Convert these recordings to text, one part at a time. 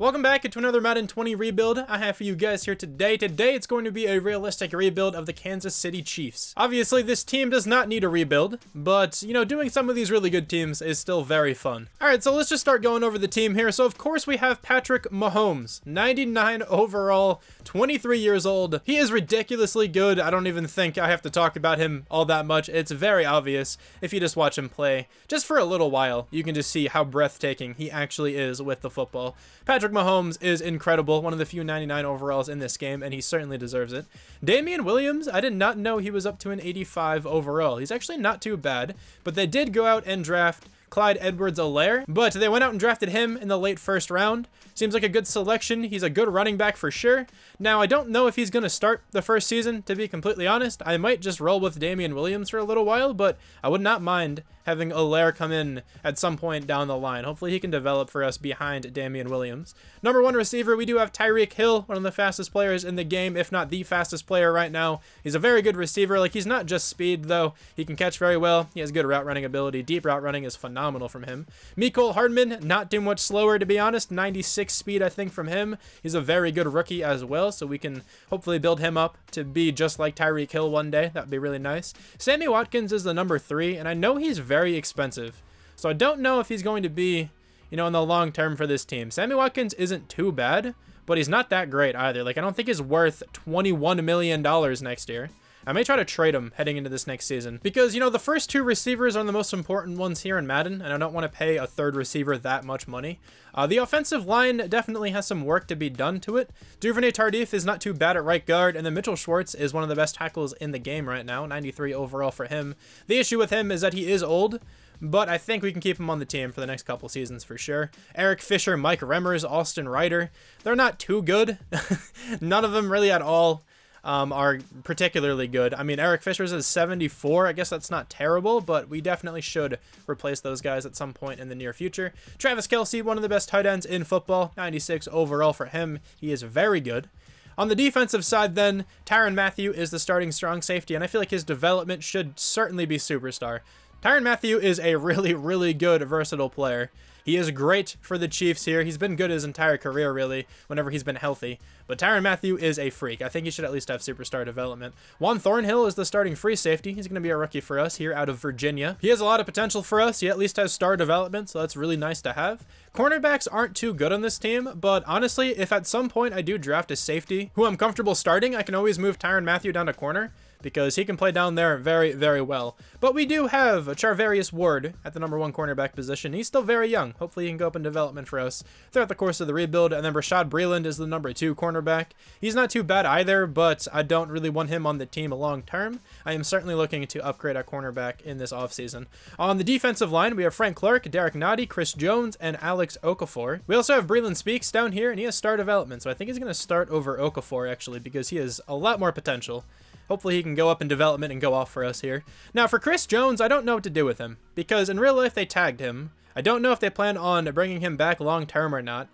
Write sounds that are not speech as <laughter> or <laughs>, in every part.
Welcome back into another Madden 20 rebuild I have for you guys here today. Today it's going to be a realistic rebuild of the Kansas City Chiefs. Obviously this team does not need a rebuild, but you know doing some of these really good teams is still very fun. Alright so let's just start going over the team here. So of course we have Patrick Mahomes, 99 overall, 23 years old. He is ridiculously good. I don't even think I have to talk about him all that much. It's very obvious if you just watch him play. Just for a little while you can just see how breathtaking he actually is with the football. Patrick Patrick Mahomes is incredible, one of the few 99 overalls in this game, and he certainly deserves it. Damien Williams, I did not know he was up to an 85 overall. He's actually not too bad, but they did go out and draft Clyde Edwards-Helaire, but they went out and drafted him in the late first round. Seems like a good selection. He's a good running back for sure. Now, I don't know if he's going to start the first season, to be completely honest. I might just roll with Damien Williams for a little while, but I would not mind having Helaire come in at some point down the line. Hopefully he can develop for us behind Damien Williams. Number one receiver, we do have Tyreek Hill, one of the fastest players in the game, if not the fastest player right now. He's a very good receiver. Like, he's not just speed, though. He can catch very well. He has good route running ability. Deep route running is phenomenal from him. Mecole Hardman, not too much slower, to be honest. 96 speed, I think, from him. He's a very good rookie as well, so we can hopefully build him up to be just like Tyreek Hill one day. That would be really nice. Sammy Watkins is the number three, and I know he's very very expensive. So I don't know if he's going to be, you know, in the long term for this team. Sammy Watkins isn't too bad, but he's not that great either. Like, I don't think he's worth $21 million next year. I may try to trade him heading into this next season because, you know, the first two receivers are the most important ones here in Madden, and I don't want to pay a third receiver that much money. Uh, the offensive line definitely has some work to be done to it. Duvernay Tardif is not too bad at right guard, and then Mitchell Schwartz is one of the best tackles in the game right now, 93 overall for him. The issue with him is that he is old, but I think we can keep him on the team for the next couple seasons for sure. Eric Fisher, Mike Remmers, Austin Reiter, they're not too good. <laughs> None of them really at all um, are particularly good. I mean, Eric Fisher's is 74. I guess that's not terrible, but we definitely should replace those guys at some point in the near future. Travis Kelce, one of the best tight ends in football, 96 overall for him. He is very good. On the defensive side, then, Tyrann Mathieu is the starting strong safety, and I feel like his development should certainly be superstar. Tyrann Mathieu is a really, really good versatile player. He is great for the Chiefs here. He's been good his entire career, really, whenever he's been healthy. But Tyrann Mathieu is a freak. I think he should at least have superstar development. Juan Thornhill is the starting free safety. He's going to be a rookie for us here out of Virginia. He has a lot of potential for us. He at least has star development, so that's really nice to have. Cornerbacks aren't too good on this team, but honestly, if at some point I do draft a safety who I'm comfortable starting, I can always move Tyrann Mathieu down to corner because he can play down there very, very well. But we do have a Charvarius Ward at the number one cornerback position. He's still very young. Hopefully he can go up in development for us throughout the course of the rebuild. And then Bashaud Breeland is the number two cornerback. He's not too bad either, but I don't really want him on the team a long term. I am certainly looking to upgrade our cornerback in this offseason. On the defensive line, we have Frank Clark, Derrick Nnadi, Chris Jones, and Alex Okafor. We also have Breeland Speaks down here, and he has star development, so I think he's going to start over Okafor, actually, because he has a lot more potential. Hopefully he can go up in development and go off for us here. Now for Chris Jones, I don't know what to do with him because in real life they tagged him. I don't know if they plan on bringing him back long term or not.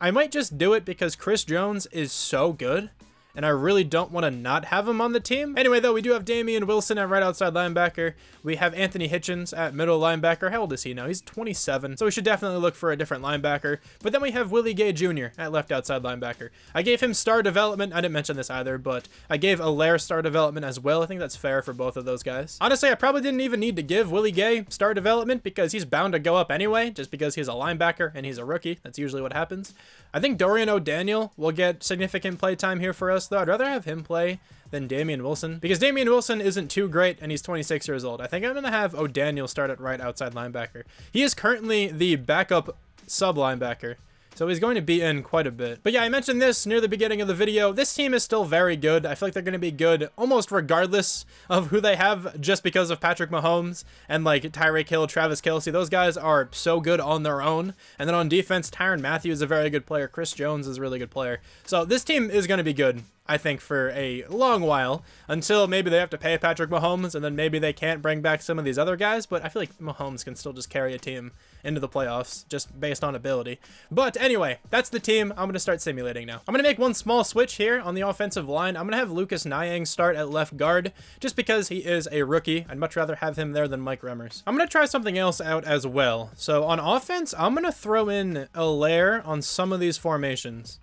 I might just do it because Chris Jones is so good and I really don't want to not have him on the team. Anyway, though, we do have Damien Wilson at right outside linebacker. We have Anthony Hitchens at middle linebacker. How old is he now? He's 27, so we should definitely look for a different linebacker. But then we have Willie Gay Jr. at left outside linebacker. I gave him star development. I didn't mention this either, but I gave Helaire star development as well. I think that's fair for both of those guys. Honestly, I probably didn't even need to give Willie Gay star development because he's bound to go up anyway, just because he's a linebacker and he's a rookie. That's usually what happens. I think Dorian O'Daniel will get significant play time here for us, though. I'd rather have him play than Damien Wilson because Damien Wilson isn't too great and he's 26 years old. I think I'm going to have O'Daniel start at right outside linebacker. He is currently the backup sub linebacker so he's going to be in quite a bit. But yeah, I mentioned this near the beginning of the video. This team is still very good. I feel like they're going to be good almost regardless of who they have just because of Patrick Mahomes and like Tyreek Hill, Travis Kelce. Those guys are so good on their own. And then on defense, Tyrann Mathieu is a very good player. Chris Jones is a really good player. So this team is going to be good. I think, for a long while until maybe they have to pay Patrick Mahomes and then maybe they can't bring back some of these other guys. But I feel like Mahomes can still just carry a team into the playoffs just based on ability. But anyway, that's the team I'm going to start simulating now. I'm going to make one small switch here on the offensive line. I'm going to have Lucas Niang start at left guard just because he is a rookie. I'd much rather have him there than Mike Remmers. I'm going to try something else out as well. So on offense, I'm going to throw in Helaire on some of these formations.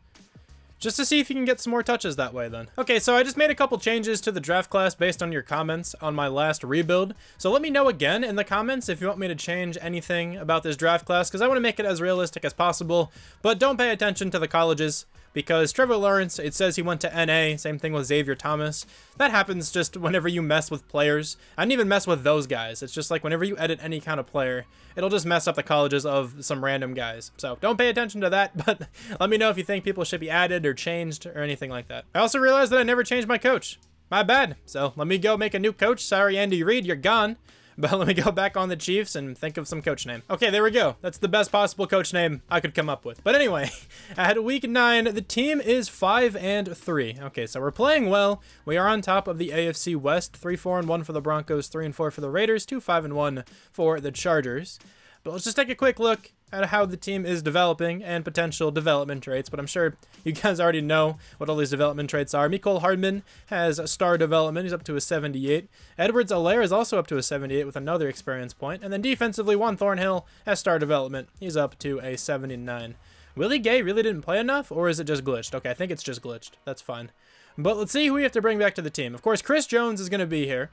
Just to see if you can get some more touches that way then. Okay, so I just made a couple changes to the draft class based on your comments on my last rebuild. So let me know again in the comments if you want me to change anything about this draft class because I want to make it as realistic as possible. But don't pay attention to the colleges because Trevor Lawrence, it says he went to NA, same thing with Xavier Thomas. That happens just whenever you mess with players. I didn't even mess with those guys. It's just like whenever you edit any kind of player, it'll just mess up the colleges of some random guys. So don't pay attention to that, <laughs> but let me know if you think people should be added or changed or anything like that. I also realized that I never changed my coach. My bad. So let me go make a new coach. Sorry, Andy Reid, you're gone. <laughs> But let me go back on the Chiefs and think of some coach name. Okay, there we go. That's the best possible coach name I could come up with. But anyway, <laughs> at week nine, the team is five and three. Okay, so we're playing well. We are on top of the AFC West. Three, four, and one for the Broncos. Three and four for the Raiders. Two, five, and one for the Chargers. But let's just take a quick look at how the team is developing and potential development traits, but I'm sure you guys already know what all these development traits are. Mecole Hardman has a star development. He's up to a 78. Edwards-Helaire is also up to a 78 with another experience point. And then defensively, Juan Thornhill has star development. He's up to a 79. Willie Gay really didn't play enough, or is it just glitched? Okay, I think it's just glitched. That's fine. But let's see who we have to bring back to the team. Of course, Chris Jones is going to be here,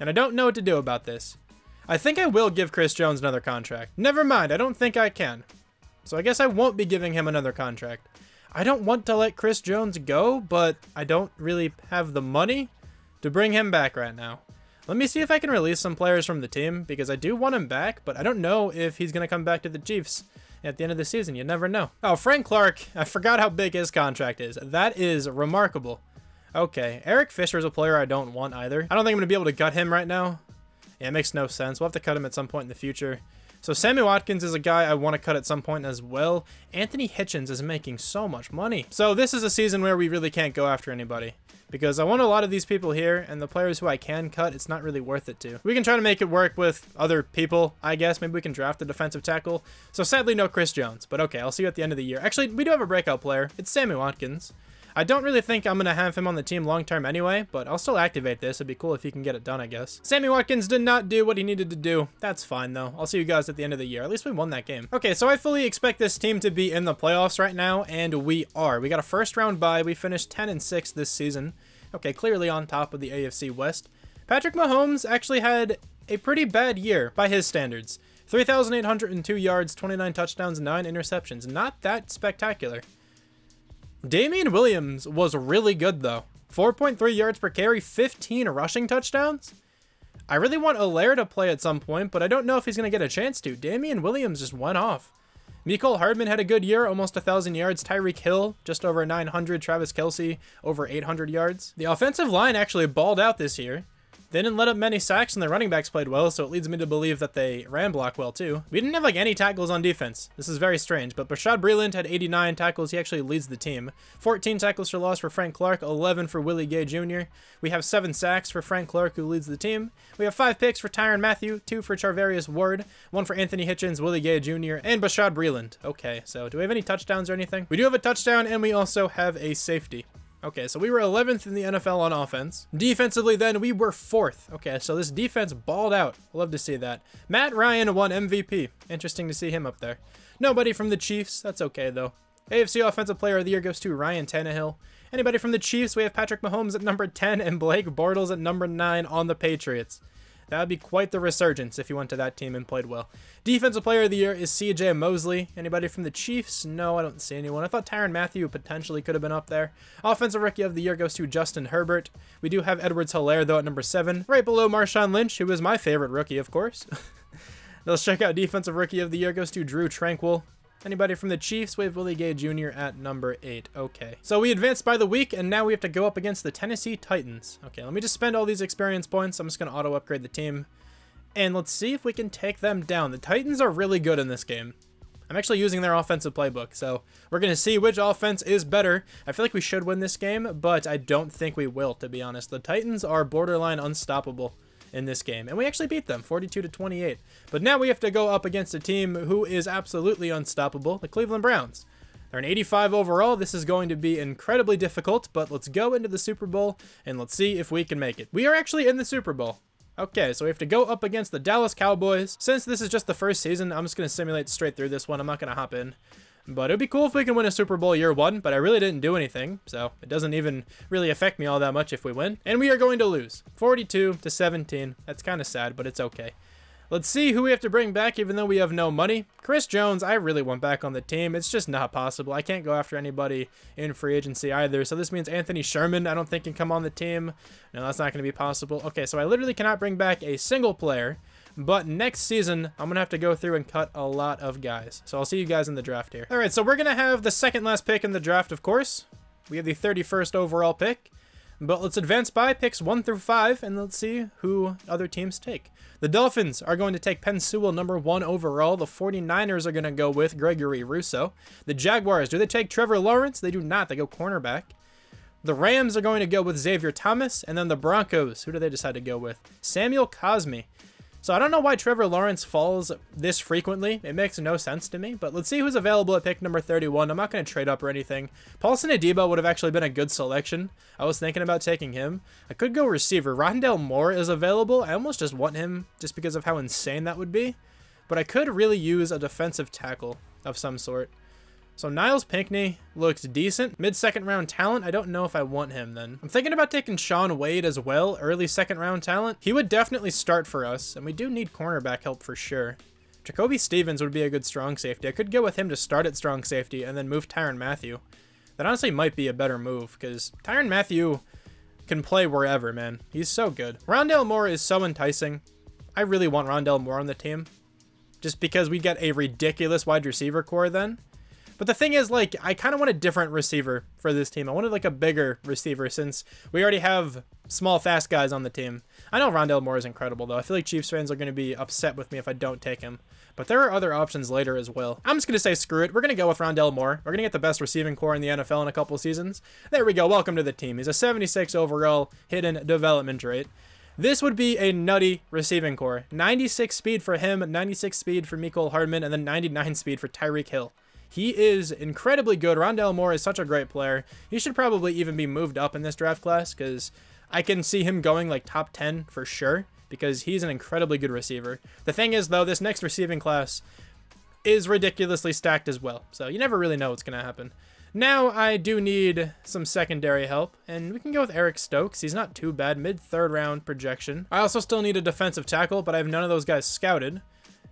and I don't know what to do about this. I think I will give Chris Jones another contract. Never mind, I don't think I can. So I guess I won't be giving him another contract. I don't want to let Chris Jones go, but I don't really have the money to bring him back right now. Let me see if I can release some players from the team, because I do want him back, but I don't know if he's going to come back to the Chiefs at the end of the season. You never know. Oh, Frank Clark. <laughs> I forgot how big his contract is. That is remarkable. Okay, Eric Fisher is a player I don't want either. I don't think I'm going to be able to gut him right now. Yeah, it makes no sense. We'll have to cut him at some point in the future. So Sammy Watkins is a guy I want to cut at some point as well. Anthony Hitchens is making so much money. So this is a season where we really can't go after anybody. Because I want a lot of these people here, and the players who I can cut, it's not really worth it to. We can try to make it work with other people, I guess. Maybe we can draft a defensive tackle. So sadly, no Chris Jones. But okay, I'll see you at the end of the year. Actually, we do have a breakout player. It's Sammy Watkins. I don't really think I'm going to have him on the team long term anyway, but I'll still activate this. It'd be cool if he can get it done, I guess. Sammy Watkins did not do what he needed to do. That's fine, though. I'll see you guys at the end of the year. At least we won that game. Okay, so I fully expect this team to be in the playoffs right now, and we are. We got a first round bye. We finished 10 and 6 this season. Okay, clearly on top of the AFC West. Patrick Mahomes actually had a pretty bad year by his standards. 3,802 yards, 29 touchdowns, 9 interceptions. Not that spectacular. Damien Williams was really good, though. 4.3 yards per carry, 15 rushing touchdowns. I really want Helaire to play at some point, but I don't know if he's going to get a chance to. Damien Williams just went off. Mecole Hardman had a good year, almost 1,000 yards. Tyreek Hill, just over 900. Travis Kelce, over 800 yards. The offensive line actually balled out this year. They didn't let up many sacks and their running backs played well, so it leads me to believe that they ran block well too. We didn't have like any tackles on defense. This is very strange, but Bashaud Breeland had 89 tackles. He actually leads the team. 14 tackles for loss for Frank Clark, 11 for Willie Gay Jr. We have 7 sacks for Frank Clark, who leads the team. We have 5 picks for Tyrann Mathieu, 2 for Charvarius Ward, 1 for Anthony Hitchens, Willie Gay Jr., and Bashaud Breeland. Okay, so do we have any touchdowns or anything? We do have a touchdown, and we also have a safety. Okay, so we were 11th in the NFL on offense. Defensively, then, we were 4th. Okay, so this defense balled out. Love to see that. Matt Ryan won MVP. Interesting to see him up there. Nobody from the Chiefs. That's okay, though. AFC Offensive Player of the Year goes to Ryan Tannehill. Anybody from the Chiefs? We have Patrick Mahomes at number 10 and Blake Bortles at number 9 on the Patriots. That would be quite the resurgence if you went to that team and played well. Defensive player of the year is CJ Mosley. Anybody from the Chiefs? No, I don't see anyone. I thought Tyrann Mathieu potentially could have been up there. Offensive rookie of the year goes to Justin Herbert. We do have Edwards-Helaire, though, at number 7. Right below Marshawn Lynch, who is my favorite rookie, of course. <laughs> Let's check out defensive rookie of the year goes to Drue Tranquill. Anybody from the Chiefs? We have Willie Gay Jr. at number 8. Okay. So we advanced by the week, and now we have to go up against the Tennessee Titans. Okay, let me just spend all these experience points. I'm just going to auto-upgrade the team. And let's see if we can take them down. The Titans are really good in this game. I'm actually using their offensive playbook, so we're going to see which offense is better. I feel like we should win this game, but I don't think we will, to be honest. The Titans are borderline unstoppable in this game, and we actually beat them 42 to 28. But now we have to go up against a team who is absolutely unstoppable, the Cleveland Browns. They're an 85 overall. This is going to be incredibly difficult, but let's go into the Super Bowl and let's see if we can make it. We are actually in the Super Bowl. Okay, so we have to go up against the Dallas Cowboys. Since this is just the first season, I'm just going to simulate straight through this one. I'm not going to hop in. But it'd be cool if we can win a Super Bowl year one, but I really didn't do anything, so it doesn't even really affect me all that much if we win. And we are going to lose, 42 to 17. That's kind of sad, but it's okay. Let's see who we have to bring back even though we have no money. Chris Jones, I really want back on the team. It's just not possible. I can't go after anybody in free agency either. So this means Anthony Sherman, I don't think can come on the team. No, that's not going to be possible. Okay, so I literally cannot bring back a single player. But next season, I'm going to have to go through and cut a lot of guys. So I'll see you guys in the draft here. All right, so we're going to have the second last pick in the draft, of course. We have the 31st overall pick. But let's advance by picks 1 through 5, and let's see who other teams take. The Dolphins are going to take Penn Sewell number 1 overall. The 49ers are going to go with Gregory Rousseau. The Jaguars, do they take Trevor Lawrence? They do not. They go cornerback. The Rams are going to go with Xavier Thomas. And then the Broncos, who do they decide to go with? Samuel Cosmi. So I don't know why Trevor Lawrence falls this frequently. It makes no sense to me, but let's see who's available at pick number 31. I'm not going to trade up or anything. Paulson Adebo would have actually been a good selection. I was thinking about taking him. I could go receiver. Rondale Moore is available. I almost just want him just because of how insane that would be. But I could really use a defensive tackle of some sort. So Niles Pinckney looks decent. Mid-second round talent, I don't know if I want him then. I'm thinking about taking Shaun Wade as well, early second round talent. He would definitely start for us, and we do need cornerback help for sure. Jacoby Stevens would be a good strong safety. I could go with him to start at strong safety and then move Tyrann Mathieu. That honestly might be a better move, because Tyrann Mathieu can play wherever, man. He's so good. Rondale Moore is so enticing. I really want Rondale Moore on the team. Just because we get a ridiculous wide receiver corps then. But the thing is, like, I kind of want a different receiver for this team. I wanted, like, a bigger receiver since we already have small, fast guys on the team. I know Rondale Moore is incredible, though. I feel like Chiefs fans are going to be upset with me if I don't take him. But there are other options later as well. I'm just going to say screw it. We're going to go with Rondale Moore. We're going to get the best receiving corps in the NFL in a couple seasons. There we go. Welcome to the team. He's a 76 overall hidden development rate. This would be a nutty receiving corps. 96 speed for him, 96 speed for Mecole Hardman, and then 99 speed for Tyreek Hill. He is incredibly good. Rondale Moore is such a great player. He should probably even be moved up in this draft class because I can see him going like top 10 for sure because he's an incredibly good receiver. The thing is, though, this next receiving class is ridiculously stacked as well. So you never really know what's going to happen. Now I do need some secondary help, and we can go with Eric Stokes. He's not too bad, mid-third round projection. I also still need a defensive tackle, but I have none of those guys scouted.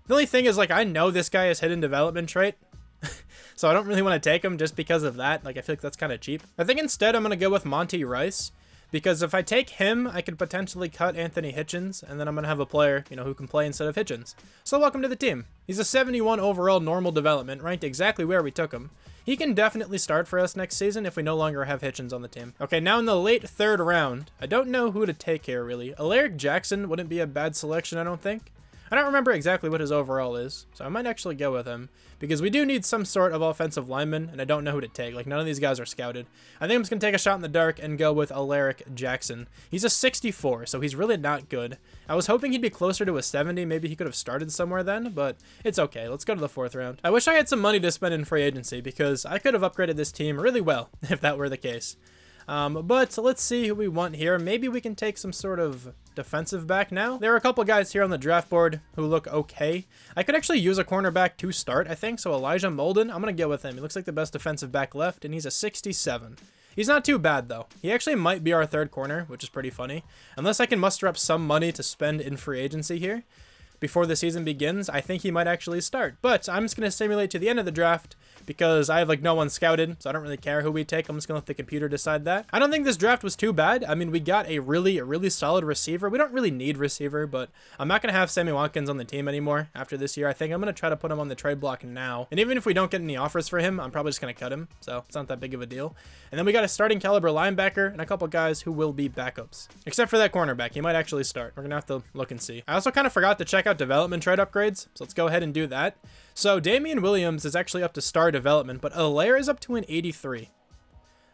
The only thing is, like, I know this guy is hidden development trait, <laughs> so I don't really want to take him just because of that. Like, I feel like that's kind of cheap. I think instead I'm going to go with Monty Rice. Because if I take him, I could potentially cut Anthony Hitchens, and then I'm going to have a player, you know, who can play instead of Hitchens. So welcome to the team. He's a 71 overall normal development, ranked exactly where we took him. He can definitely start for us next season if we no longer have Hitchens on the team. Okay, now in the late third round, I don't know who to take here, really. Alaric Jackson wouldn't be a bad selection, I don't think. I don't remember exactly what his overall is, so I might actually go with him. Because we do need some sort of offensive lineman, and I don't know who to take. Like, none of these guys are scouted. I think I'm just going to take a shot in the dark and go with Alaric Jackson. He's a 64, so he's really not good. I was hoping he'd be closer to a 70. Maybe he could have started somewhere then, but it's okay. Let's go to the fourth round. I wish I had some money to spend in free agency, because I could have upgraded this team really well <laughs> if that were the case. Um, but let's see who we want here. Maybe we can take some sort of defensive back now. There are a couple guys here on the draft board who look okay. I could actually use a cornerback to start, I think. So Elijah Molden, I'm going to go with him. He looks like the best defensive back left, and he's a 67. He's not too bad, though. He actually might be our third corner, which is pretty funny. Unless I can muster up some money to spend in free agency here before the season begins, I think he might actually start. But I'm just going to simulate to the end of the draft because I have like no one scouted, so I don't really care who we take. I'm just gonna let the computer decide that. I don't think this draft was too bad. I mean, we got a really, really solid receiver. We don't really need receiver, but I'm not gonna have Sammy Watkins on the team anymore after this year. I think I'm gonna try to put him on the trade block now. And even if we don't get any offers for him, I'm probably just gonna cut him. So it's not that big of a deal. And then we got a starting caliber linebacker and a couple guys who will be backups. Except for that cornerback. He might actually start. We're gonna have to look and see. I also kind of forgot to check out development trade upgrades, so let's go ahead and do that. So Damien Williams is actually up to star development, but Helaire is up to an 83.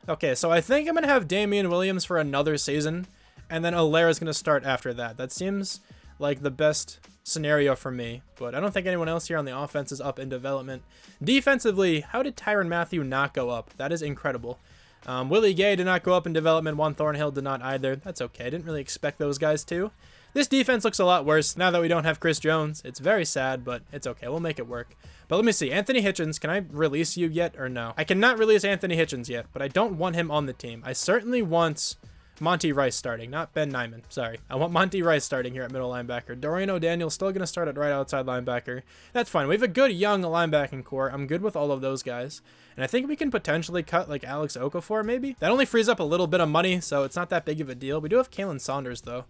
Okay, so I think I'm going to have Damien Williams for another season, and then Helaire is going to start after that. That seems like the best scenario for me, but I don't think anyone else here on the offense is up in development. Defensively, how did Tyrann Mathieu not go up? That is incredible. Um, Willie Gay did not go up in development. Juan Thornhill did not either. That's okay. I didn't really expect those guys to. This defense looks a lot worse now that we don't have Chris Jones. It's very sad, but it's okay. We'll make it work. But let me see. Anthony Hitchens, can I release you yet or no? I cannot release Anthony Hitchens yet, but I don't want him on the team. I certainly want Monty Rice starting, not Ben Niemann. Sorry. I want Monty Rice starting here at middle linebacker. Dorian O'Daniel still going to start at right outside linebacker. That's fine. We have a good young linebacking corps. I'm good with all of those guys. And I think we can potentially cut like Alex Okafor maybe. That only frees up a little bit of money, so it's not that big of a deal. We do have Khalen Saunders though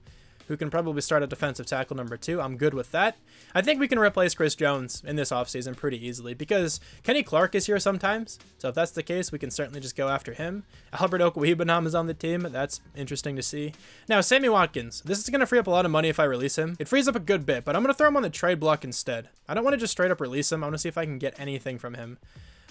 who can probably start at defensive tackle number two. I'm good with that. I think we can replace Chris Jones in this offseason pretty easily because Kenny Clark is here sometimes. So if that's the case, we can certainly just go after him. Albert Okwuegbunam is on the team. That's interesting to see. Now, Sammy Watkins. This is going to free up a lot of money if I release him. It frees up a good bit, but I'm going to throw him on the trade block instead. I don't want to just straight up release him. I want to see if I can get anything from him.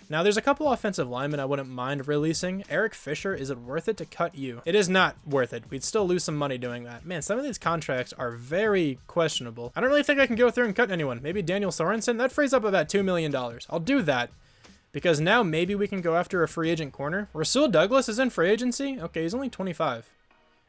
Now, there's a couple offensive linemen I wouldn't mind releasing. Eric Fisher, is it worth it to cut you? It is not worth it. We'd still lose some money doing that. Man, some of these contracts are very questionable. I don't really think I can go through and cut anyone. Maybe Daniel Sorensen? That frees up about $2 million. I'll do that. Because now maybe we can go after a free agent corner. Rasul Douglas is in free agency? Okay, he's only 25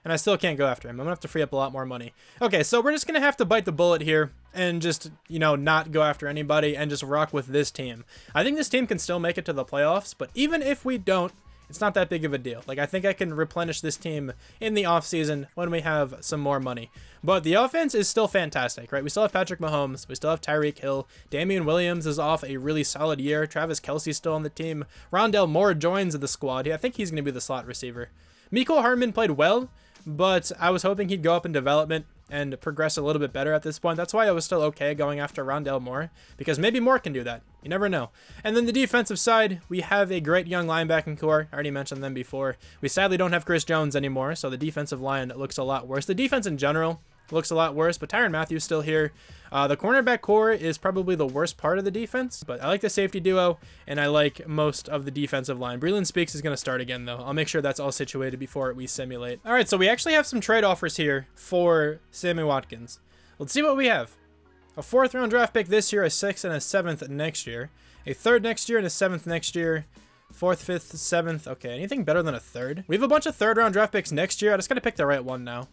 and I still can't go after him. I'm gonna have to free up a lot more money. Okay, so we're just gonna have to bite the bullet here and just, you know, not go after anybody and just rock with this team. I think this team can still make it to the playoffs, but even if we don't, it's not that big of a deal. Like, I think I can replenish this team in the offseason when we have some more money. But the offense is still fantastic, right? We still have Patrick Mahomes. We still have Tyreek Hill. Damien Williams is off a really solid year. Travis Kelce's still on the team. Rondale Moore joins the squad. I think he's going to be the slot receiver. Mecole Hardman played well, but I was hoping he'd go up in development and progress a little bit better at this point. That's why I was still okay going after Rondale Moore, because maybe Moore can do that. You never know. And then the defensive side, we have a great young linebacking corps. I already mentioned them before. We sadly don't have Chris Jones anymore, so the defensive line looks a lot worse. The defense in general looks a lot worse, but Tyrann Mathieu's still here. Uh, the cornerback corps is probably the worst part of the defense, but I like the safety duo, and I like most of the defensive line. Breeland Speaks is going to start again, though. I'll make sure that's all situated before we simulate. All right, so we actually have some trade offers here for Sammy Watkins. Let's see what we have. A fourth round draft pick this year, a sixth and a seventh next year. A third next year and a seventh next year. Fourth, fifth, seventh. Okay, anything better than a third? We have a bunch of third round draft picks next year. I just got to pick the right one now.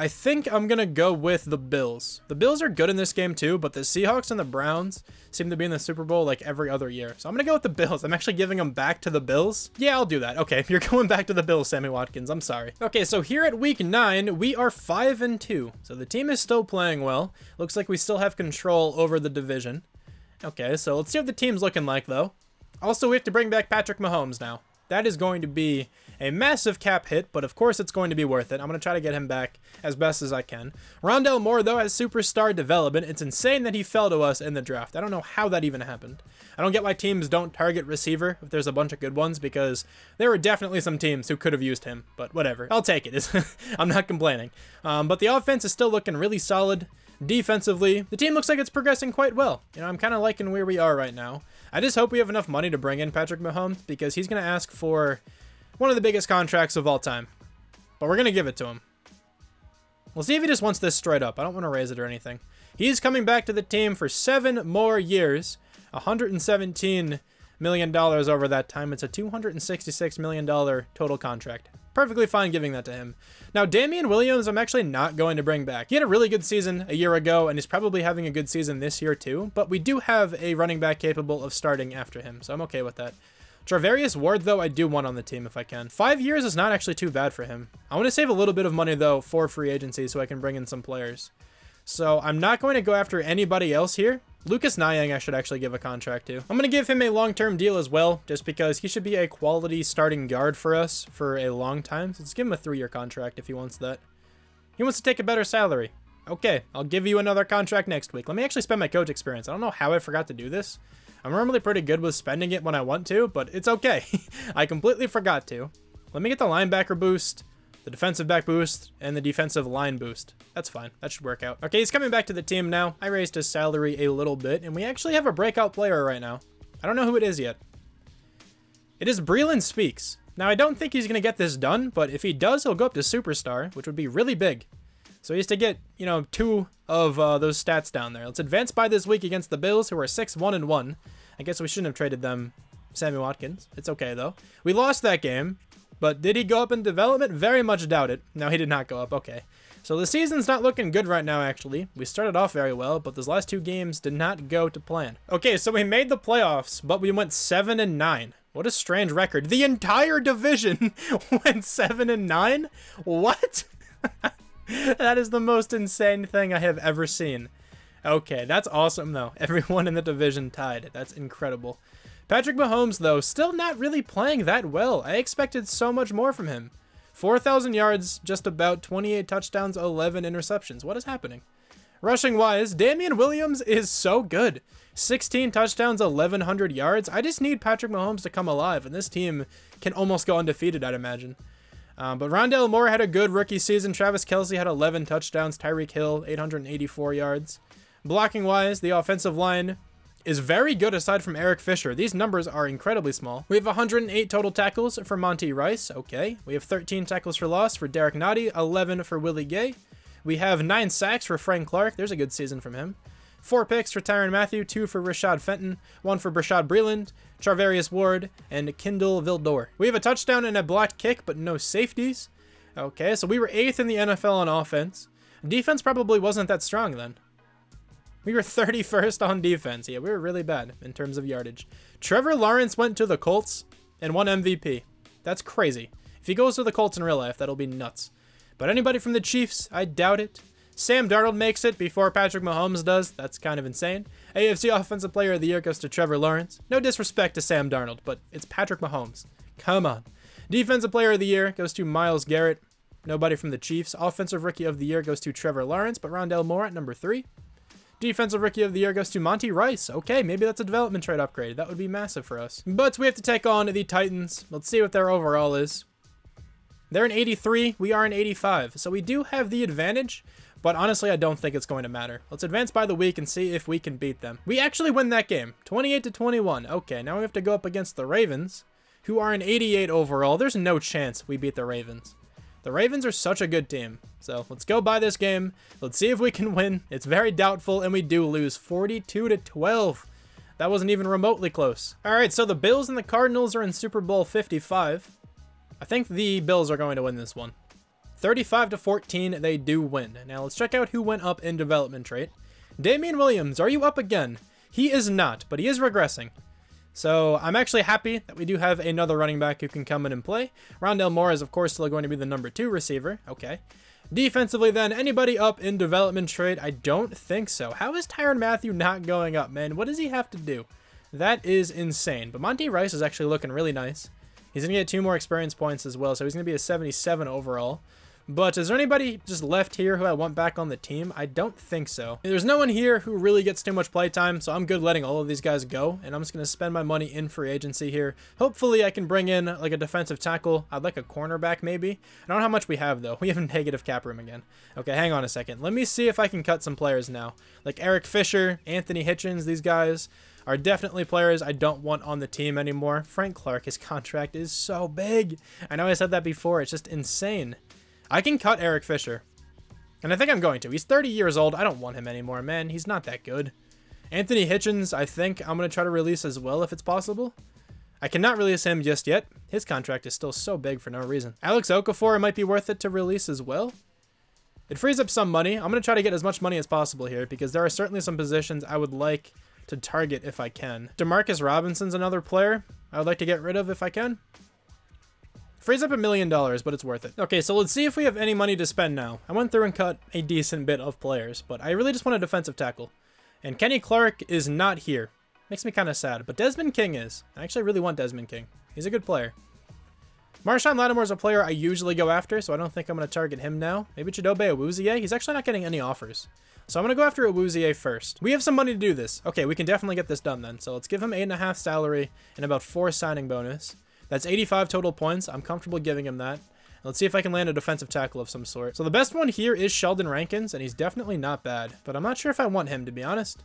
I think I'm going to go with the Bills. The Bills are good in this game too, but the Seahawks and the Browns seem to be in the Super Bowl like every other year. So I'm going to go with the Bills. I'm actually giving them back to the Bills. Yeah, I'll do that. Okay, <laughs> you're going back to the Bills, Sammy Watkins. I'm sorry. Okay, so here at week 9, we are 5 and 2. So the team is still playing well. Looks like we still have control over the division. Okay, so let's see what the team's looking like though. Also, we have to bring back Patrick Mahomes now. That is going to be a massive cap hit, but of course it's going to be worth it. I'm going to try to get him back as best as I can. Rondale Moore, though, has superstar development. It's insane that he fell to us in the draft. I don't know how that even happened. I don't get why teams don't target receiver if there's a bunch of good ones, because there were definitely some teams who could have used him, but whatever. I'll take it. <laughs> I'm not complaining. Um, but the offense is still looking really solid. Defensively, the team looks like it's progressing quite well. You know, I'm kind of liking where we are right now. I just hope we have enough money to bring in Patrick Mahomes because he's going to ask for one of the biggest contracts of all time. But we're going to give it to him. We'll see if he just wants this straight up. I don't want to raise it or anything. He's coming back to the team for seven more years. 117 million dollars over that time. It's a 266 million dollar total contract. Perfectly fine giving that to him. Now, Damien Williams, I'm actually not going to bring back. He had a really good season a year ago, and he's probably having a good season this year too, but we do have a running back capable of starting after him, so I'm okay with that. Charvarius Ward, though, I do want on the team if I can. Five years is not actually too bad for him. I want to save a little bit of money, though, for free agency so I can bring in some players. So I'm not going to go after anybody else here. Lucas Niang I should actually give a contract to. I'm going to give him a long-term deal as well, just because he should be a quality starting guard for us for a long time. So let's give him a three-year contract if he wants that. He wants to take a better salary. Okay, I'll give you another contract next week. Let me actually spend my coach experience. I don't know how I forgot to do this. I'm normally pretty good with spending it when I want to, but it's okay. <laughs> I completely forgot to. Let me get the linebacker boost, the defensive back boost, and the defensive line boost. That's fine. That should work out. Okay, he's coming back to the team now. I raised his salary a little bit, and we actually have a breakout player right now. I don't know who it is yet. It is Breeland Speaks. Now, I don't think he's going to get this done, but if he does, he'll go up to Superstar, which would be really big. So he has to get, you know, two of uh, those stats down there. Let's advance by this week against the Bills, who are 6-1 and 1. I guess we shouldn't have traded them Sammy Watkins. It's okay, though. We lost that game, but did he go up in development? Very much doubt it. No, he did not go up. Okay. So the season's not looking good right now, actually. We started off very well, but those last two games did not go to plan. Okay, so we made the playoffs, but we went 7 and 9. What a strange record. The entire division <laughs> went 7 and 9? What? <laughs> that is the most insane thing I have ever seen. Okay, that's awesome, though. <laughs> Everyone in the division tied. That's incredible. Patrick Mahomes, though, still not really playing that well. I expected so much more from him. 4,000 yards, just about 28 touchdowns, 11 interceptions. What is happening? Rushing wise, Damien Williams is so good. 16 touchdowns, 1,100 yards. I just need Patrick Mahomes to come alive, and this team can almost go undefeated, I'd imagine. Um, but Rondale Moore had a good rookie season. Travis Kelce had 11 touchdowns. Tyreek Hill, 884 yards. Blocking wise, the offensive line is very good aside from Eric Fisher. These numbers are incredibly small. We have 108 total tackles for Monty Rice. Okay. We have 13 tackles for loss for Derrick Nnadi, 11 for Willie Gay. We have 9 sacks for Frank Clark. There's a good season from him. 4 picks for Tyrann Mathieu, 2 for Rashad Fenton, 1 for Bashaud Breeland, Charvarius Ward, and Kindle Vildor. We have a touchdown and a blocked kick, but no safeties. Okay, so we were 8th in the NFL on offense. Defense probably wasn't that strong then. We were <laughs> 31st on defense. Yeah, we were really bad in terms of yardage. Trevor Lawrence went to the Colts and won MVP. That's crazy. If he goes to the Colts in real life, that'll be nuts. But anybody from the Chiefs, I doubt it. Sam Darnold makes it before Patrick Mahomes does. That's kind of insane. AFC Offensive Player of the Year goes to Trevor Lawrence. No disrespect to Sam Darnold, but it's Patrick Mahomes. Come on. Defensive Player of the Year goes to Myles Garrett. Nobody from the Chiefs. Offensive Rookie of the Year goes to Trevor Lawrence, but Rondale Moore at number three. Defensive Rookie of the Year goes to Monty Rice. Okay, maybe that's a development trade upgrade. That would be massive for us. But we have to take on the Titans. Let's see what their overall is. They're an 83. We are an 85. So we do have the advantage, but honestly, I don't think it's going to matter. Let's advance by the week and see if we can beat them. We actually win that game, 28 to 21. Okay, now we have to go up against the Ravens, who are an 88 overall. There's no chance we beat the Ravens. The Ravens are such a good team. So let's go buy this game. Let's see if we can win. It's very doubtful, and we do lose 42 to 12. That wasn't even remotely close. All right, so the Bills and the Cardinals are in Super Bowl 55. I think the Bills are going to win this one. 35 to 14, they do win. Now let's check out who went up in development trait. Damien Williams, are you up again? He is not, but he is regressing. So I'm actually happy that we do have another running back who can come in and play. Rondale Moore is, of course, still going to be the number two receiver. Okay. Defensively, then, anybody up in development trade? I don't think so. How is Tyrann Mathieu not going up, man? What does he have to do? That is insane. But Monty Rice is actually looking really nice. He's going to get two more experience points as well, so he's going to be a 77 overall. But is there anybody just left here who I want back on the team? I don't think so. There's no one here who really gets too much playtime, so I'm good letting all of these guys go, and I'm just going to spend my money in free agency here. Hopefully I can bring in like a defensive tackle. I'd like a cornerback maybe. I don't know how much we have though. <laughs> We have a negative cap room again. Okay, hang on a second. Let me see if I can cut some players now. Like Eric Fisher, Anthony Hitchens, these guys are definitely players I don't want on the team anymore. Frank Clark, his contract is so big. I know I said that before. It's just insane. I can cut Eric Fisher. And I think I'm going to. He's 30 years old. I don't want him anymore, man. He's not that good. Anthony Hitchens, I think I'm going to try to release as well if it's possible. I cannot release him just yet. His contract is still so big for no reason. Alex Okafor, it might be worth it to release as well. It frees up some money. I'm going to try to get as much money as possible here because there are certainly some positions I would like to target if I can. Demarcus Robinson's another player I would like to get rid of if I can. Frees up a million dollars, but it's worth it. Okay, so let's see if we have any money to spend now. I went through and cut a decent bit of players, but I really just want a defensive tackle. And Kenny Clark is not here. Makes me kind of sad, but Desmond King is. I actually really want Desmond King. He's a good player. Marshon Lattimore is a player I usually go after, so I don't think I'm going to target him now. Maybe Chidobe Awuzie? He's actually not getting any offers. So I'm going to go after Awuzie first. We have some money to do this. Okay, we can definitely get this done then. So let's give him 8.5 salary and about 4 signing bonus. That's 85 total points. I'm comfortable giving him that. Let's see if I can land a defensive tackle of some sort. So the best one here is Sheldon Rankins, and he's definitely not bad. But I'm not sure if I want him, to be honest.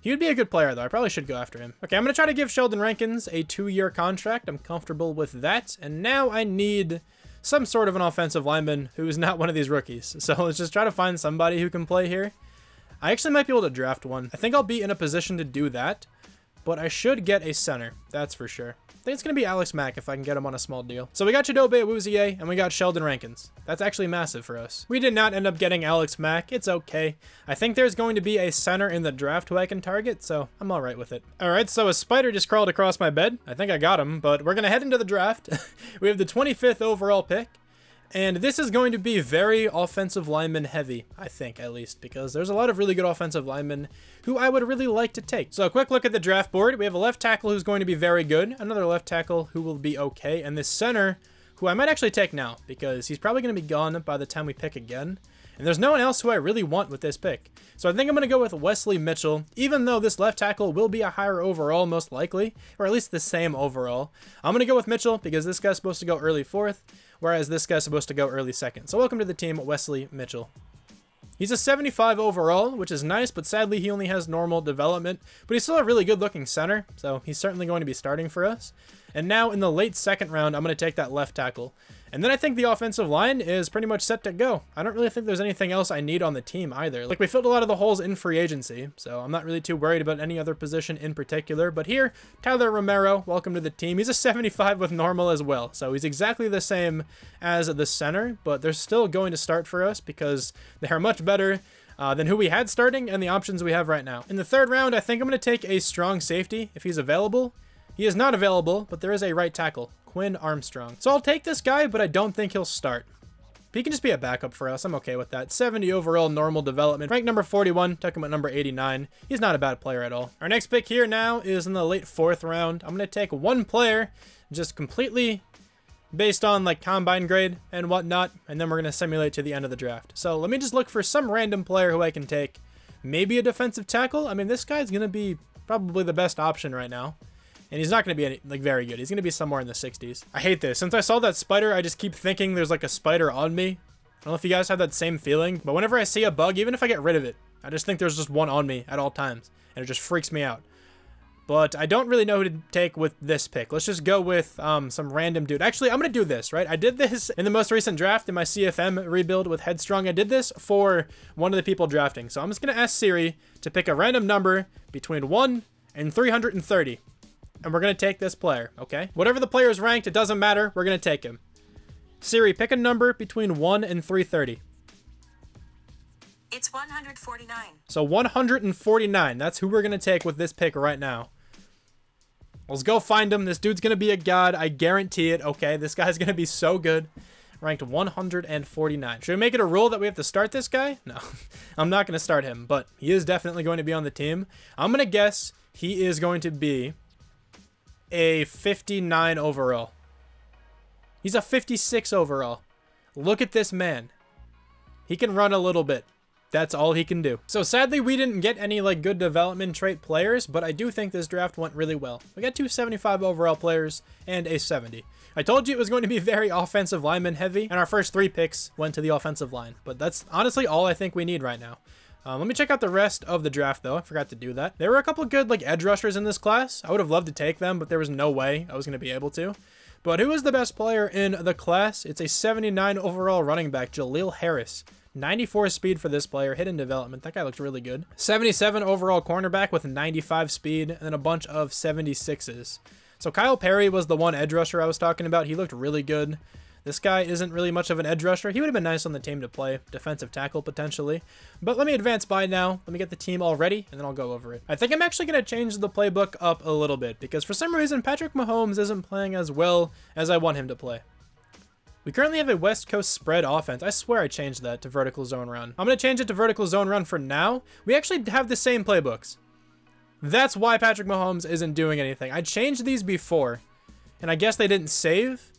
He would be a good player, though. I probably should go after him. Okay, I'm going to try to give Sheldon Rankins a two-year contract. I'm comfortable with that. And now I need some sort of an offensive lineman who is not one of these rookies. <laughs> So let's just try to find somebody who can play here. I actually might be able to draft one. I think I'll be in a position to do that, but I should get a center. That's for sure I think it's going to be Alex Mack if I can get him on a small deal. So we got Chidobe Awuzie and we got Sheldon Rankins. That's actually massive for us. We did not end up getting Alex Mack. It's okay. I think there's going to be a center in the draft who I can target, so I'm all right with it. All right, so a spider just crawled across my bed. I think I got him, but we're going to head into the draft. <laughs> we have the 25th overall pick. And this is going to be very offensive lineman heavy, I think, at least, because there's a lot of really good offensive linemen who I would really like to take. So a quick look at the draft board. We have a left tackle who's going to be very good, another left tackle who will be okay, and this center who I might actually take now, because he's probably going to be gone by the time we pick again. And there's no one else who I really want with this pick. So I think I'm going to go with Wesley Mitchell, even though this left tackle will be a higher overall most likely, or at least the same overall. I'm going to go with Mitchell because this guy's supposed to go early fourth, whereas this guy's supposed to go early second. So welcome to the team, Wesley Mitchell. He's a 75 overall, which is nice, but sadly he only has normal development. But he's still a really good looking center, so he's certainly going to be starting for us. And now in the late second round, I'm going to take that left tackle. And then I think the offensive line is pretty much set to go. I don't really think there's anything else I need on the team either. Like, we filled a lot of the holes in free agency, so I'm not really too worried about any other position in particular. But here, Tyler Romero, welcome to the team. He's a 75 with normal as well, so he's exactly the same as the center, but they're still going to start for us because they are much better uh, than who we had starting and the options we have right now. In the third round, I think I'm going to take a strong safety if he's available. He is not available, but there is a right tackle, Quinn Armstrong. So I'll take this guy, but I don't think he'll start. He can just be a backup for us. I'm okay with that. 70 overall normal development. Rank number 41. Took him at number 89. He's not a bad player at all. Our next pick here now is in the late fourth round. I'm going to take one player just completely based on like combine grade and whatnot. And then we're going to simulate to the end of the draft. So let me just look for some random player who I can take. Maybe a defensive tackle. I mean, this guy's going to be probably the best option right now. And he's not going to be any, like very good. He's going to be somewhere in the 60s. I hate this. Since I saw that spider, I just keep thinking there's like a spider on me. I don't know if you guys have that same feeling, but whenever I see a bug, even if I get rid of it, I just think there's just one on me at all times, and it just freaks me out. But I don't really know who to take with this pick. Let's just go with um, some random dude. Actually, I'm going to do this, right? I did this in the most recent draft in my CFM rebuild with Headstrong. I did this for one of the people drafting. So I'm just going to ask Siri to pick a random number between 1 and 330 and we're going to take this player, okay? Whatever the player is ranked, it doesn't matter. We're going to take him. Siri, pick a number between 1 and 330. It's 149. So 149. That's who we're going to take with this pick right now. Let's go find him. This dude's going to be a god. I guarantee it. Okay, this guy's going to be so good. Ranked 149. Should we make it a rule that we have to start this guy? <laughs> No, I'm not going to start him, but he is definitely going to be on the team. I'm going to guess he is going to be a 59 overall. He's a 56 overall. Look at this man. He can run a little bit. That's all he can do. So sadly, we didn't get any like good development trait players, but I do think this draft went really well. We got two 75 overall players and a 70. I told you it was going to be <laughs> very offensive lineman heavy, and our first three picks went to the offensive line. But that's honestly all I think we need right now. Um, let me check out the rest of the draft, though. I forgot to do that. There were a couple good like edge rushers in this class. I would have loved to take them, but there was no way I was going to be able to. But who is the best player in the class? It's a 79 overall running back, Jaleel Harris. 94 speed for this player, hidden development. That guy looks really good. 77 overall cornerback with 95 speed, and then a bunch of 76s. So Kyle Perry was the one edge rusher I was talking about. He looked really good. This guy isn't really much of an edge rusher. He would have been nice on the team to play, defensive tackle potentially. But let me advance by now. Let me get the team all ready, and then I'll go over it. I think I'm actually going to change the playbook up a little bit, because for some reason, Patrick Mahomes isn't playing as well as I want him to play. We currently have a West Coast spread offense. I swear I changed that to vertical zone run. I'm going to change it to vertical zone run for now. We actually have the same playbooks. That's why Patrick Mahomes isn't doing anything. I changed these before, and I guess they didn't save,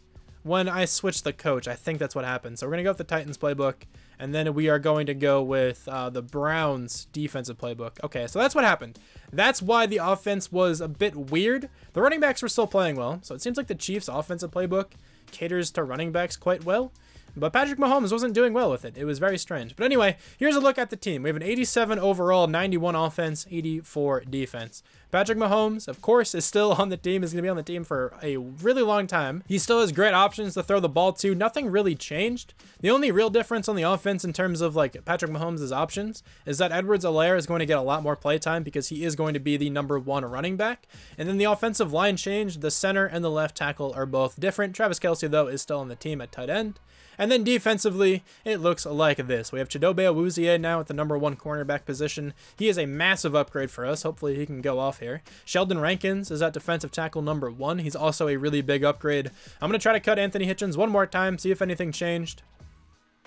when I switch the coach. I think that's what happened. So we're going to go with the Titans playbook, and then we are going to go with uh, the Browns defensive playbook. Okay, so that's what happened. That's why the offense was a bit weird. The running backs were still playing well, so it seems like the Chiefs offensive playbook caters to running backs quite well. But Patrick Mahomes wasn't doing well with it. It was very strange. But anyway, here's a look at the team. We have an 87 overall, 91 offense, 84 defense. Patrick Mahomes, of course, is still on the team, is going to be on the team for a really long time. He still has great options to throw the ball to. Nothing really changed. The only real difference on the offense in terms of like Patrick Mahomes' options is that Edwards-Helaire is going to get a lot more play time because he is going to be the number one running back. And then the offensive line changed. The center and the left tackle are both different. Travis Kelce, though, is still on the team at tight end. And then defensively, it looks like this. We have Chidobe Awuzie now at the number one cornerback position. He is a massive upgrade for us. Hopefully he can go off here. Sheldon Rankins is at defensive tackle number one. He's also a really big upgrade. I'm going to try to cut Anthony Hitchens one more time, see if anything changed.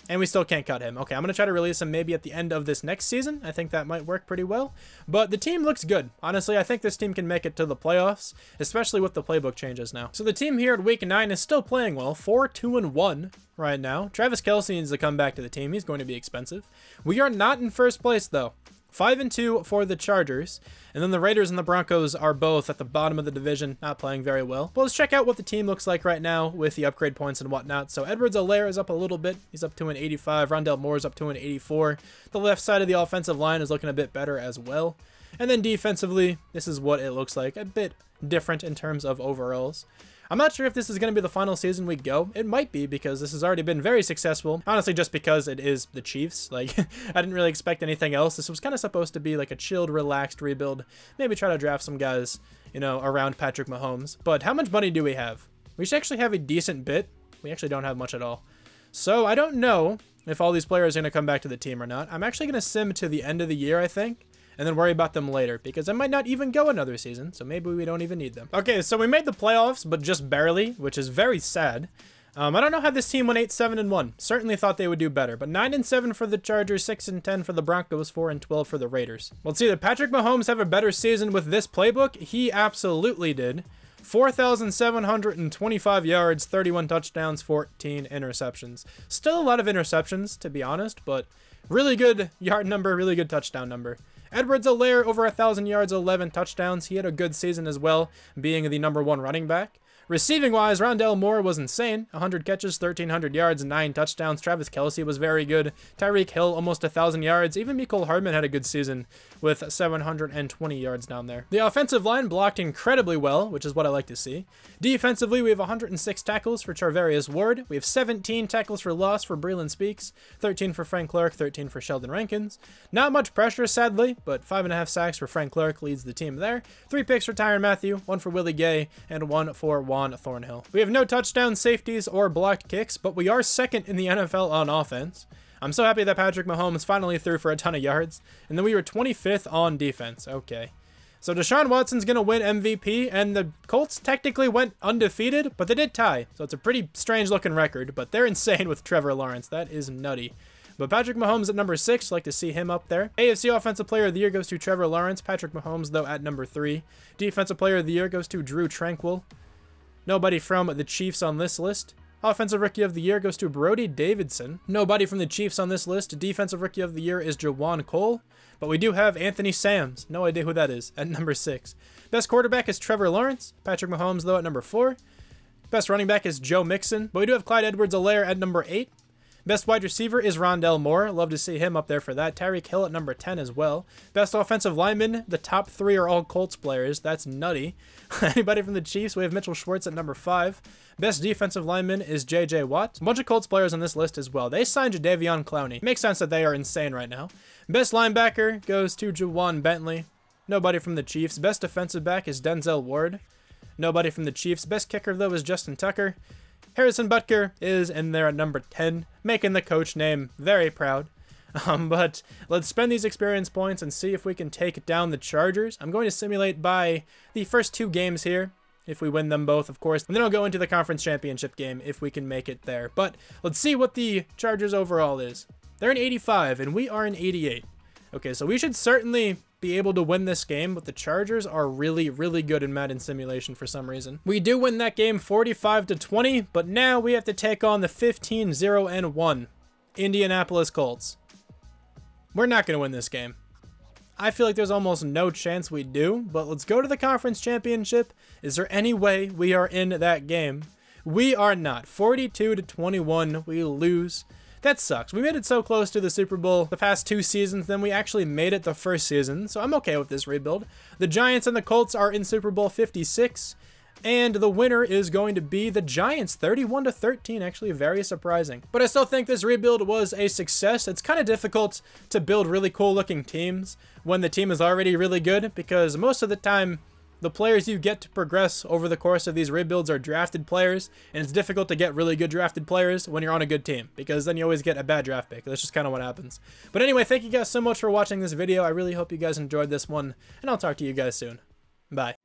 And we still can't cut him. Okay, I'm going to try to release him maybe at the end of this next season. I think that might work pretty well. But the team looks good. Honestly, I think this team can make it to the playoffs, especially with the playbook changes now. So the team here at week 9 is still playing well. 4, 2, and 1 right now. Travis Kelce needs to come back to the team. He's going to be expensive. We are not in first place, though. 5 and 2 for the Chargers. And then the Raiders and the Broncos are both at the bottom of the division, not playing very well. But let's check out what the team looks like right now with the upgrade points and whatnot. So Edwards-Helaire is up a little bit. He's up to an 85. Rondale Moore is up to an 84. The left side of the offensive line is looking a bit better as well. And then defensively, this is what it looks like. A bit different in terms of overalls. I'm not sure if this is going to be the final season we go. It might be because this has already been very successful. Honestly, just because it is the Chiefs. <laughs> Like, I didn't really expect anything else. This was kind of supposed to be like a chilled, relaxed rebuild. Maybe try to draft some guys, you know, around Patrick Mahomes. But how much money do we have? We should actually have a decent bit. We actually don't have much at all. So I don't know if all these players are going to come back to the team or not. I'm actually going to sim to the end of the year, I think and then worry about them later because I might not even go another season, so maybe we don't even need them. Okay, so we made the playoffs, but just barely, which is very sad. Um, I don't know how this team went 8, 7, and 1. Certainly thought they would do better, but 9 and 7 for the Chargers, 6 and 10 for the Broncos, 4 and 12 for the Raiders. Let's see, did Patrick Mahomes have a better season with this playbook? He absolutely did. 4,725 yards, 31 touchdowns, 14 interceptions. Still a lot of interceptions, to be honest, but really good yard number, really good touchdown number. Edwards-Helaire, over 1,000 yards, 11 touchdowns. He had a good season as well, being the number one running back. Receiving wise, Rondale Moore was insane. 100 catches, 1,300 yards, 9 touchdowns. Travis Kelce was very good. Tyreek Hill, almost 1,000 yards. Even Mecole Hardman had a good season with 720 yards down there. The offensive line blocked incredibly well, which is what I like to see. Defensively, we have 106 tackles for Charvarius Ward. We have 17 tackles for loss for Breeland Speaks, 13 for Frank Clark, 13 for Sheldon Rankins. Not much pressure, sadly, but 5.5 sacks for Frank Clark leads the team there. 3 picks for Tyrann Mathieu, 1 for Willie Gay, and 1 for Juan on Thornhill. We have no touchdown safeties or blocked kicks, but we are second in the NFL on offense. I'm so happy that Patrick Mahomes finally threw for a ton of yards. And then we were 25th on defense. Okay. So Deshaun Watson's going to win MVP, and the Colts technically went undefeated, but they did tie. So it's a pretty strange looking record, but they're <laughs> insane with Trevor Lawrence. That is nutty. But Patrick Mahomes at number six, like to see him up there. AFC Offensive Player of the Year goes to Trevor Lawrence. Patrick Mahomes, though, at number three. Defensive Player of the Year goes to Drue Tranquill. Nobody from the Chiefs on this list. Offensive Rookie of the Year goes to Brody Davidson. Nobody from the Chiefs on this list. Defensive Rookie of the Year is Jawan Cole. But we do have Anthony Sams. No idea who that is at number six. Best quarterback is Trevor Lawrence. Patrick Mahomes, though, at number four. Best running back is Joe Mixon. But we do have Clyde Edwards-Helaire at number eight. Best wide receiver is Rondale Moore. Love to see him up there for that. Tyreek Hill at number 10 as well. Best offensive lineman, the top three are all Colts players. That's nutty. <laughs> Anybody from the Chiefs? We have Mitchell Schwartz at number 5. Best defensive lineman is J.J. Watt. A bunch of Colts players on this list as well. They signed Jadeveon Clowney. Makes sense that they are insane right now. Best linebacker goes to Ja'Whaun Bentley. Nobody from the Chiefs. Best defensive back is Denzel Ward. Nobody from the Chiefs. Best kicker, though, is Justin Tucker. Harrison Butker is in there at number 10, making the coach name very proud. <laughs> Um, but let's spend these experience points and see if we can take down the Chargers. I'm going to simulate by the first two games here, if we win them both, of course. And then I'll go into the conference championship game if we can make it there. But let's see what the Chargers overall is. They're in 85, and we are in 88. Okay, so we should certainly be able to win this game, but the Chargers are really, really good in Madden Simulation for some reason. We do win that game 45 to 20, but now we have to take on the 15 0 and 1 Indianapolis Colts. We're not going to win this game. I feel like there's almost no chance we do, but let's go to the conference championship. Is there any way we are in that game? We are not. 42 to 21, we lose. That sucks. We made it so close to the Super Bowl the past two seasons, then we actually made it the first season, so I'm okay with this rebuild. The Giants and the Colts are in Super Bowl 56, and the winner is going to be the Giants, 31 to 13, actually very surprising. But I still think this rebuild was a success. It's kind of difficult to build really cool looking teams when the team is already really good, because most of the time, the players you get to progress over the course of these rebuilds are drafted players, and it's difficult to get really good drafted players when you're on a good team, because then you always get a bad draft pick. That's just kind of what happens. But anyway, thank you guys so much for watching this video. I really hope you guys enjoyed this one, and I'll talk to you guys soon. Bye.